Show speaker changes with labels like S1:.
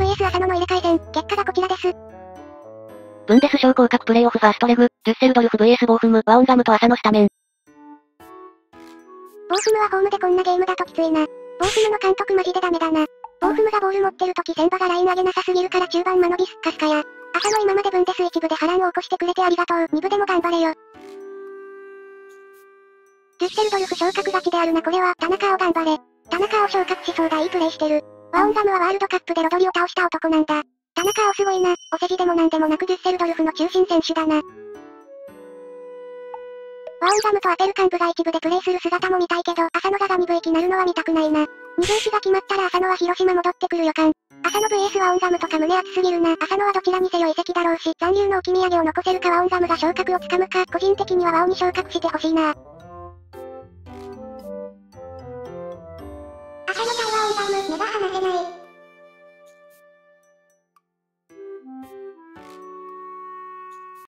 S1: VS 浅野の入れ替え戦、結果がこちらです。
S2: ブンデス昇降格プレイオフファーストレグ、デュッセルドルフ VS ボーフム、ワオンガムと浅野スタメン。
S1: ボーフムはホームでこんなゲームだときついな。ボーフムの監督マジでダメだな。ボーフムがボール持ってるとき先場がライン上げなさすぎるから中盤間延びすっかすかや。浅野今までブンデス一部で波乱を起こしてくれてありがとう。二部でも頑張れよ。デュッセルドルフ昇格勝ちであるなこれは、田中を頑張れ。田中を昇格しそうだいいプレイしてる。ワオンガムはワールドカップでロドリを倒した男なんだ。田中をすごいな。お世辞でもなんでもなくデュッセルドルフの中心選手だな。ワオンガムとアペル幹部が一部でプレイする姿も見たいけど、浅野がガミブ駅なるのは見たくないな。二分岐が決まったら浅野は広島戻ってくる予感。浅野 VS ワオンガムとか胸熱すぎるな。浅野はどちらにせよ移籍だろうし、残留の置き土産を残せるかワオンガムが昇格をつかむか、個人的にはワオに昇格してほしいな。離せない。